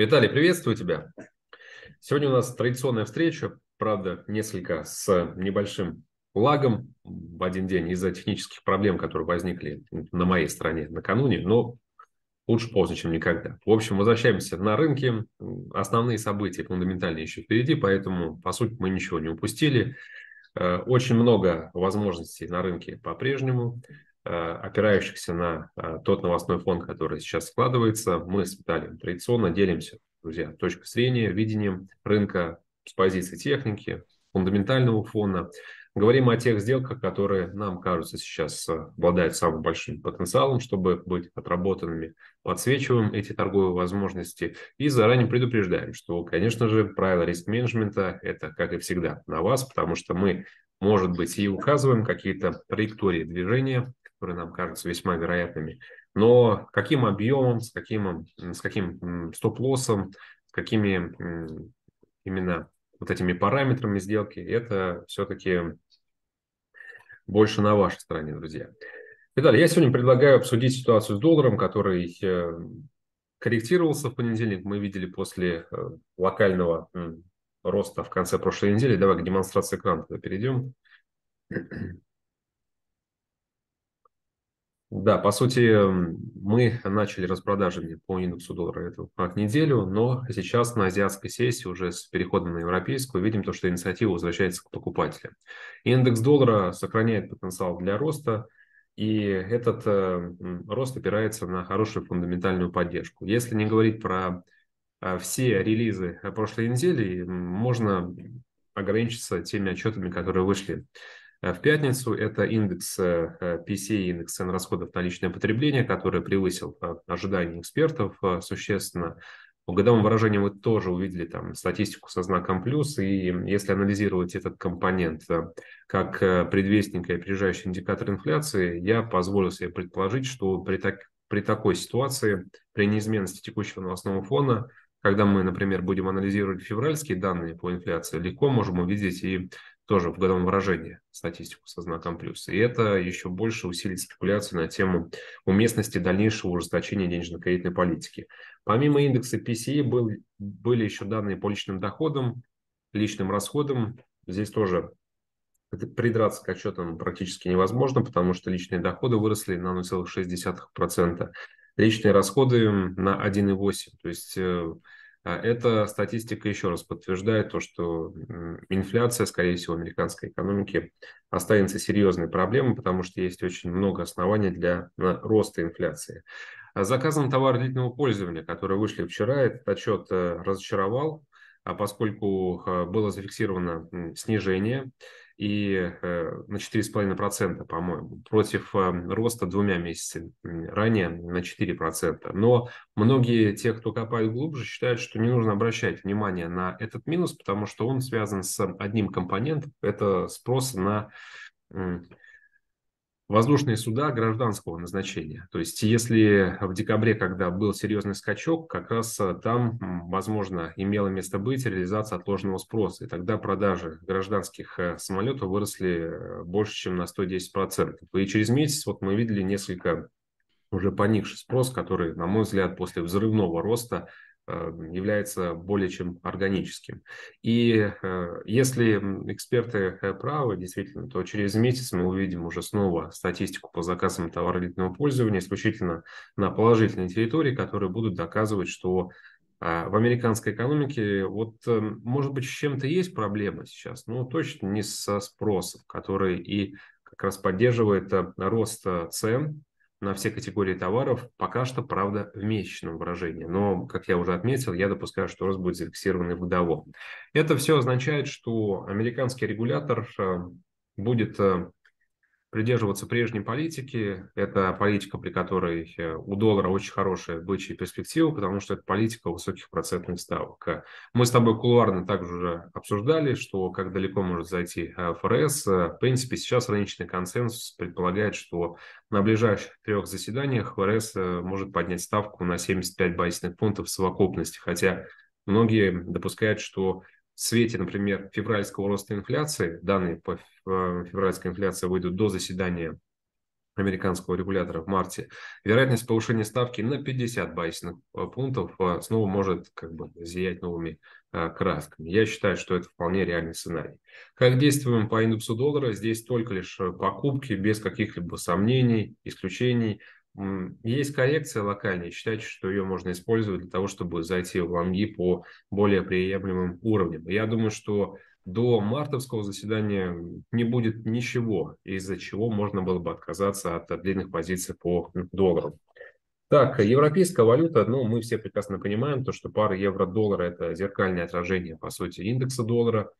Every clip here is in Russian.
Виталий, приветствую тебя. Сегодня у нас традиционная встреча, правда, несколько с небольшим лагом в один день из-за технических проблем, которые возникли на моей стороне накануне, но лучше поздно, чем никогда. В общем, возвращаемся на рынки. Основные события фундаментальные еще впереди, поэтому, по сути, мы ничего не упустили. Э, очень много возможностей на рынке по-прежнему, опирающихся на э, тот новостной фон, который сейчас складывается. Мы с Виталием традиционно делимся, друзья, точкой зрения, видением рынка с позиции техники, фундаментального фона. Говорим о тех сделках, которые нам кажутся сейчас обладают самым большим потенциалом, чтобы быть отработанными. Подсвечиваем эти торговые возможности и заранее предупреждаем, что, конечно же, правила риск-менеджмента – это, как и всегда, на вас, потому что мы, может быть, и указываем какие-то траектории движения, которые нам кажутся весьма вероятными, но каким объемом, с каким, с каким стоп-лоссом, с какими именно вот этими параметрами сделки, это все-таки больше на вашей стороне, друзья. Итак, я сегодня предлагаю обсудить ситуацию с долларом, который э, корректировался в понедельник. Мы видели после э, локального роста в конце прошлой недели. Давай к демонстрации экрана перейдем. Да, по сути, мы начали распродажами по индексу доллара эту как неделю, но сейчас на азиатской сессии уже с переходом на европейскую видим то, что инициатива возвращается к покупателям. Индекс доллара сохраняет потенциал для роста, и этот э, рост опирается на хорошую фундаментальную поддержку. Если не говорить про э, все релизы прошлой недели, можно ограничиться теми отчетами, которые вышли Э, в пятницу это индекс э, PCE, индекс цен расходов на личное потребление, который превысил э, ожидания экспертов существенно. По годовому выражению вы тоже увидели там статистику со знаком плюс, и если анализировать этот компонент как предвестник и опережающий индикатор инфляции, я позволю себе предположить, что при, так, при такой ситуации, при неизменности текущего новостного фона, когда мы, например, будем анализировать февральские данные по инфляции, легко можем увидеть и тоже в годовом выражении статистику со знаком плюс. И это еще больше усилит спекуляцию на тему уместности дальнейшего ужесточения денежно-кредитной политики. Помимо индекса PCE был, были еще данные по личным доходам, личным расходам. Здесь тоже придраться к отчетам практически невозможно, потому что личные доходы выросли на 0,6%, личные расходы на 1,8%. То есть э, эта статистика еще раз подтверждает то, что инфляция, скорее всего, американской экономики останется серьезной проблемой, потому что есть очень много оснований для роста инфляции. А заказом товара длительного пользования, которые вышли вчера, этот отчет э, разочаровал, а поскольку э, было зафиксировано снижение и э, на 4,5%, по-моему, против э, роста двумя месяцами ранее на 4%. Но многие те, кто копает глубже, считают, что не нужно обращать внимание на этот минус, потому что он связан с одним компонентом, это спрос на воздушные суда гражданского назначения. То есть если в декабре, когда был серьезный скачок, как раз э, там, возможно, имело место быть реализация отложенного спроса. И тогда продажи гражданских э, самолетов выросли э, больше, чем на 110%. И через месяц вот мы видели несколько уже поникший спрос, который, на мой взгляд, после взрывного роста является более чем органическим. И э, если эксперты правы, действительно, то через месяц мы увидим уже снова статистику по заказам товарно пользования исключительно на положительной территории, которые будут доказывать, что а, в американской экономике вот, может быть, с чем-то есть проблема сейчас, но точно не со спросом, который и как раз поддерживает э, рост цен на все категории товаров, пока что, правда, в месячном выражении. Но, как я уже отметил, я допускаю, что рост будет зафиксирован и в годовом. Это все означает, что американский регулятор э, будет э, придерживаться прежней политики. Это политика, при которой э, у доллара очень хорошая бычья перспектива, потому что это политика высоких процентных ставок. Мы с тобой кулуарно также уже обсуждали, что как далеко может зайти э, ФРС. В принципе, сейчас рыночный консенсус предполагает, что на ближайших трех заседаниях ФРС э, может поднять ставку на 75 базисных пунктов в совокупности, хотя многие допускают, что в свете, например, февральского роста инфляции, данные по э, февральской инфляции выйдут до заседания американского регулятора в марте, вероятность повышения ставки на 50 базисных э, пунктов э, снова может как бы зиять новыми красками. Я считаю, что это вполне реальный сценарий. Как действуем по индексу доллара? Здесь только лишь покупки, без каких-либо сомнений, исключений. Есть коррекция локальная, считайте, что ее можно использовать для того, чтобы зайти в лонги по более приемлемым уровням. Я думаю, что до мартовского заседания не будет ничего, из-за чего можно было бы отказаться от длинных позиций по доллару. Так, европейская валюта, ну, мы все прекрасно понимаем, то, что пара евро-доллара – это зеркальное отражение, по сути, индекса доллара.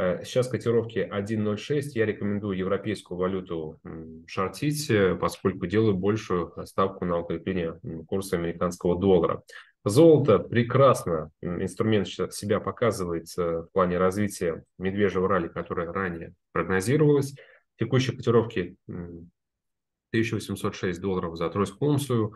Э, сейчас котировки 1.06. Я рекомендую европейскую валюту шортить, э, поскольку делаю большую ставку на укрепление курса американского доллара. Золото прекрасно инструмент себя показывает в плане развития медвежьего ралли, которое ранее прогнозировалось. Текущие котировки 1806 долларов за тройскую унцию.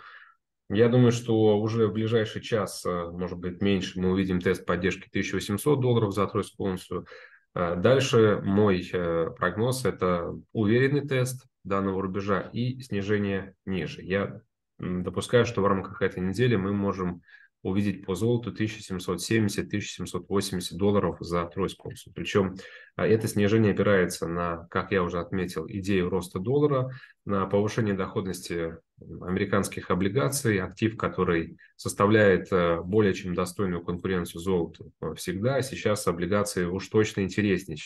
Я думаю, что уже в ближайший час, э, может быть меньше, мы увидим тест поддержки 1800 долларов за тройскую унцию. Э, дальше мой э, прогноз – это уверенный тест данного рубежа и снижение ниже. Я допускаю, что в рамках этой недели мы можем увидеть по золоту 1770-1780 долларов за тройскую унцию. Причем а, это снижение опирается на, как я уже отметил, идею роста доллара, на повышение доходности американских облигаций, актив, который составляет а, более чем достойную конкуренцию золоту всегда. Сейчас облигации уж точно интереснее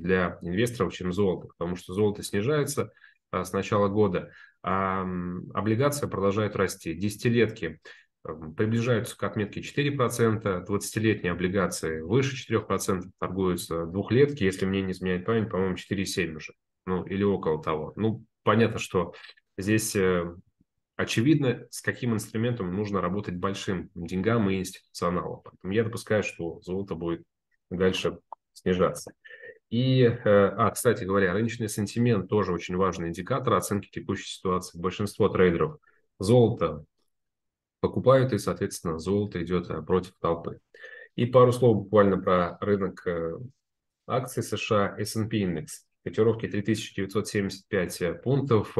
для инвесторов, чем золото, потому что золото снижается а, с начала года, а облигация продолжает расти. Десятилетки приближаются к отметке 4%, 20-летние облигации выше 4% торгуются, двухлетки, если мне не изменяет память, по-моему, 4,7 уже, ну или около того. Ну, понятно, что здесь э, очевидно, с каким инструментом нужно работать большим деньгам и институционалам. Поэтому я допускаю, что золото будет дальше снижаться. И, э, а, кстати говоря, рыночный сентимент тоже очень важный индикатор оценки текущей ситуации. Большинство трейдеров золото покупают, и, соответственно, золото идет э, против толпы. И пару слов буквально про рынок э, акций США S&P индекс. Котировки 3975 э, пунктов.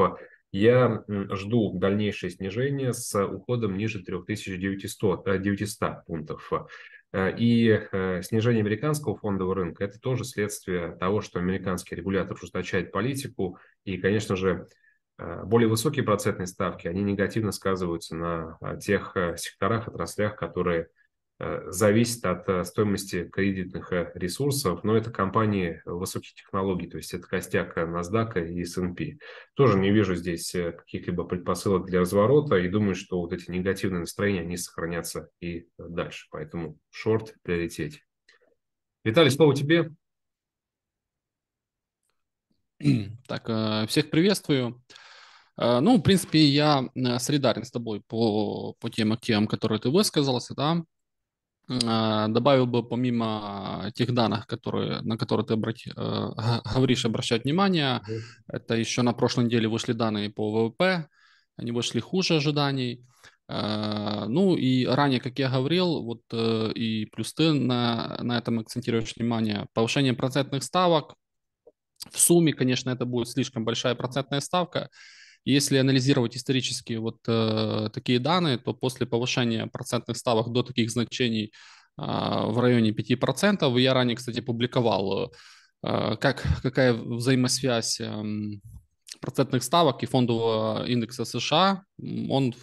Я жду дальнейшее снижение с уходом ниже 3900 900 пунктов. И снижение американского фондового рынка – это тоже следствие того, что американский регулятор ужесточает политику. И, конечно же, Э, более высокие процентные ставки, они негативно сказываются на э, тех э, секторах, отраслях, которые зависят от стоимости кредитных ресурсов, но это компании высоких технологий, то есть это костяк NASDAQ и S&P. Тоже не вижу здесь каких-либо предпосылок для разворота и думаю, что вот эти негативные настроения, они сохранятся и дальше. Поэтому шорт в приоритете. Виталий, слово тебе. Так, всех приветствую. Э, ну, в принципе, я э, солидарен с тобой по, по тем активам, которые ты высказался, да. Э, добавил бы помимо тех данных, которые, на которые ты обрати, говоришь, обращать внимание, mm-hmm. это еще на прошлой неделе вышли данные по ВВП, они вышли хуже ожиданий. Ну и ранее, как я говорил, вот и плюс ты на, на этом акцентируешь внимание, повышение процентных ставок, в сумме, конечно, это будет слишком большая процентная ставка, если анализировать исторически вот э, такие данные, то после повышения процентных ставок до таких значений э, в районе 5%, я ранее, кстати, публиковал, э, как, какая взаимосвязь э, процентных ставок и фондового индекса США, он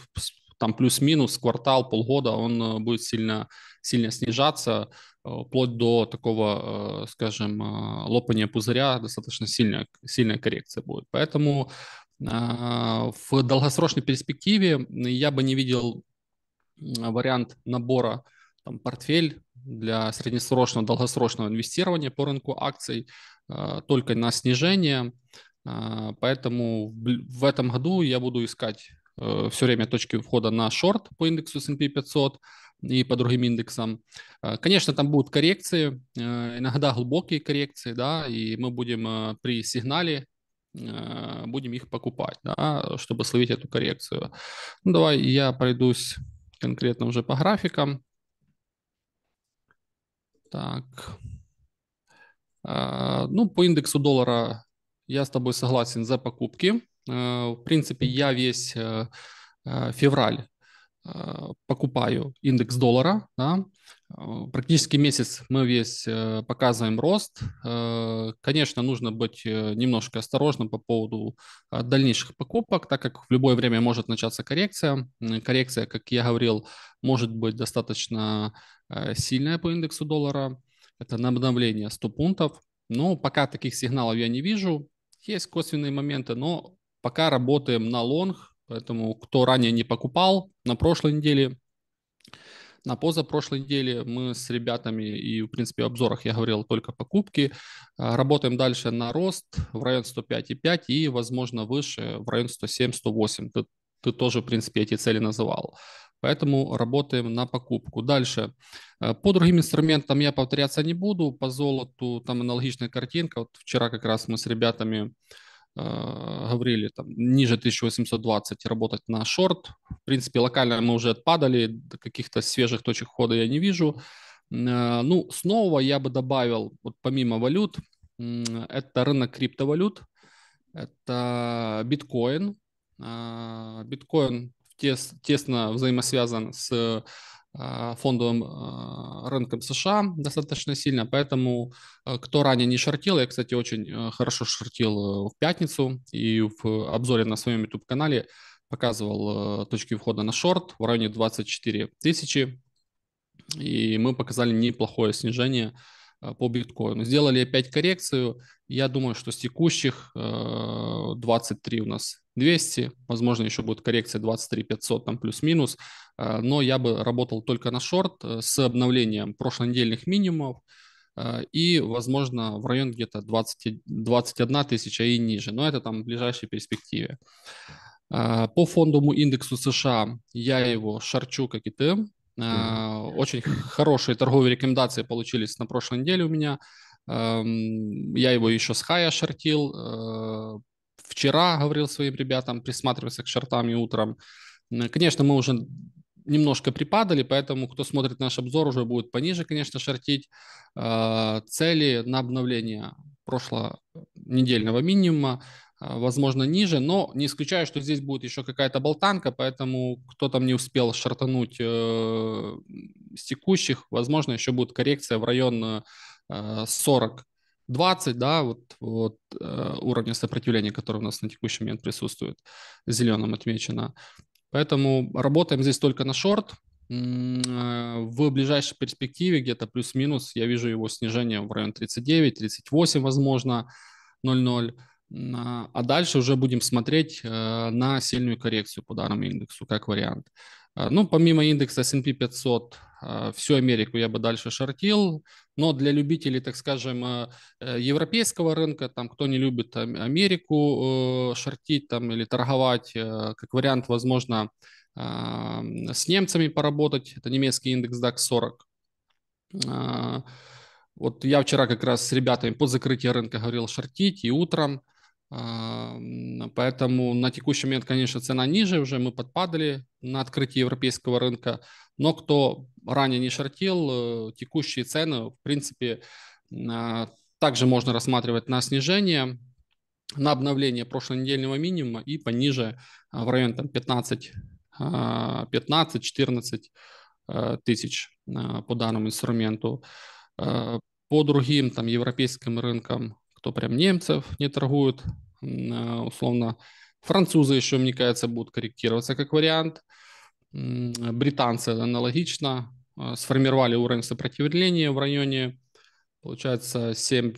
там плюс-минус квартал, полгода, он э, будет сильно, сильно снижаться, э, вплоть до такого, э, скажем, лопания пузыря, достаточно сильная, сильная коррекция будет. Поэтому в долгосрочной перспективе я бы не видел вариант набора там, портфель для среднесрочного, долгосрочного инвестирования по рынку акций а, только на снижение. А, поэтому в этом году я буду искать э, все время точки входа на шорт по индексу S&P 500 и по другим индексам. Конечно, там будут коррекции, э, иногда глубокие коррекции, да, и мы будем э, при сигнале будем их покупать, да, чтобы словить эту коррекцию. Ну, давай я пройдусь конкретно уже по графикам. Так. А, ну, по индексу доллара я с тобой согласен за покупки. В принципе, я весь февраль покупаю индекс доллара, да, Практически месяц мы весь э, показываем рост. Э, конечно, нужно быть э, немножко осторожным по поводу дальнейших покупок, так как в любое время может начаться коррекция. Коррекция, как я говорил, может быть достаточно сильная по индексу доллара. Это на обновление 100 пунктов. Но пока таких сигналов я не вижу. Есть косвенные моменты, но пока работаем на лонг, поэтому кто ранее не покупал на прошлой неделе, на позапрошлой неделе мы с ребятами и, в принципе, в обзорах я говорил только покупки. А, работаем дальше на рост в район 105,5 и, возможно, выше в район 107-108. Ты, ты тоже, в принципе, эти цели называл. Поэтому работаем на покупку. Дальше. А, по другим инструментам я повторяться не буду. По золоту там аналогичная картинка. Вот вчера как раз мы с ребятами Э, говорили, там, ниже 1820 работать на шорт. В принципе, локально мы уже отпадали, каких-то свежих точек входа я не вижу. Э, ну, снова я бы добавил, вот помимо валют, это рынок криптовалют, это биткоин. Э, биткоин тес, тесно взаимосвязан с а, фондовым а, рынком США достаточно сильно, поэтому а, кто ранее не шортил, я, кстати, очень хорошо шортил в пятницу и в обзоре на своем YouTube-канале показывал точки входа на шорт в районе 24 тысячи, и мы показали неплохое снижение Э, по биткоину. Сделали опять коррекцию. Я думаю, что с текущих 23 э, у нас 200, возможно, еще будет коррекция 23 500, там плюс-минус, э, но я бы работал только на шорт с обновлением прошлонедельных минимумов и, возможно, в район где-то 20, 21 тысяча и ниже, но это там в ближайшей перспективе. По фондовому индексу США я его шарчу, как и ты, Э, очень хорошие торговые рекомендации получились на прошлой неделе у меня. Я его еще с хая шортил. Э, вчера говорил своим ребятам, присматриваться к шортам и утром. Конечно, мы уже немножко припадали, поэтому кто смотрит наш обзор, уже будет пониже, конечно, шортить. Э, цели на обновление прошлого недельного минимума а, возможно, ниже, но не исключаю, что здесь будет еще какая-то болтанка, поэтому кто там не успел шартануть э, с текущих, возможно, еще будет коррекция в район э, 40 20, да, вот, вот э, уровня сопротивления, который у нас на текущий момент присутствует, зеленым отмечено. Поэтому работаем здесь только на шорт. Э, в ближайшей перспективе где-то плюс-минус я вижу его снижение в район 39-38, возможно, 0,0. А дальше уже будем смотреть э, на сильную коррекцию по данному индексу, как вариант. Э, ну, помимо индекса S&P 500, э, всю Америку я бы дальше шортил, но для любителей, так скажем, европейского рынка, там, кто не любит Америку шортить там, или торговать, как вариант, возможно, с немцами поработать, это немецкий индекс DAX 40. Вот я вчера как раз с ребятами по закрытию рынка говорил шортить и утром, Поэтому на текущий момент, конечно, цена ниже, уже мы подпадали на открытие европейского рынка. Но кто ранее не шортил, э, текущие цены, в принципе, а, также можно рассматривать на снижение, на обновление прошлонедельного минимума и пониже а, в район там, 15 15-14 а, тысяч по данному инструменту. По другим там европейским рынкам кто прям немцев не торгует, а, условно. Французы еще, мне кажется, будут корректироваться как вариант. Британцы аналогично а, сформировали уровень сопротивления в районе, получается, 7,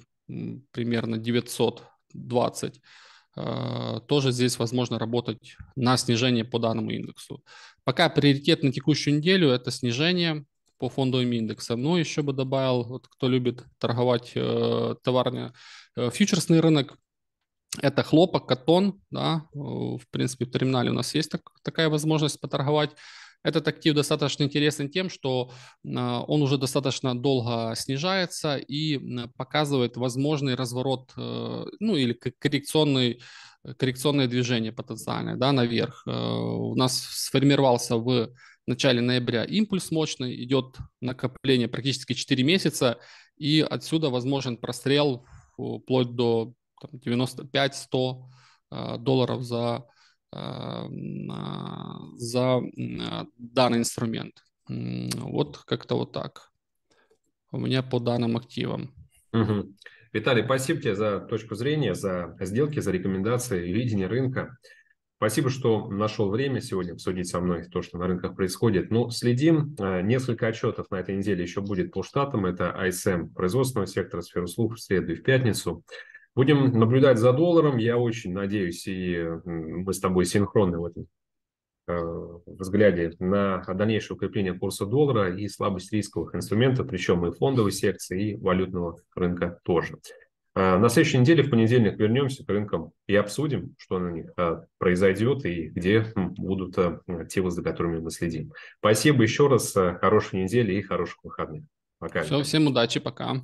примерно 920. А, тоже здесь возможно работать на снижение по данному индексу. Пока приоритет на текущую неделю – это снижение по фондовым индексам. Ну, еще бы добавил, вот кто любит торговать э, товарный э, фьючерсный рынок, это хлопок, катон, да, в принципе, в терминале у нас есть так, такая возможность поторговать. Этот актив достаточно интересен тем, что а, он уже достаточно долго снижается и показывает возможный разворот, э, ну или коррекционный, коррекционное движение потенциальное да, наверх. У нас сформировался в начале ноября импульс мощный, идет накопление практически 4 месяца, и отсюда возможен прострел вплоть до 95-100 долларов за, за данный инструмент. Вот как-то вот так. У меня по данным активам. Угу. Виталий, спасибо тебе за точку зрения, за сделки, за рекомендации, видение рынка. Спасибо, что нашел время сегодня обсудить со мной то, что на рынках происходит. Ну, следим. Э, несколько отчетов на этой неделе еще будет по штатам. Это ISM производственного сектора, сферы услуг в среду и в пятницу. Будем наблюдать за долларом. Я очень надеюсь, и мы с тобой синхронны в этом э, взгляде на дальнейшее укрепление курса доллара и слабость рисковых инструментов, причем и фондовой секции, и валютного рынка тоже. А, на следующей неделе, в понедельник, вернемся к рынкам и обсудим, что на них а, произойдет и где будут а, те, за которыми мы следим. Спасибо еще раз, хорошей недели и хороших выходных. Пока. Все, всем удачи, пока.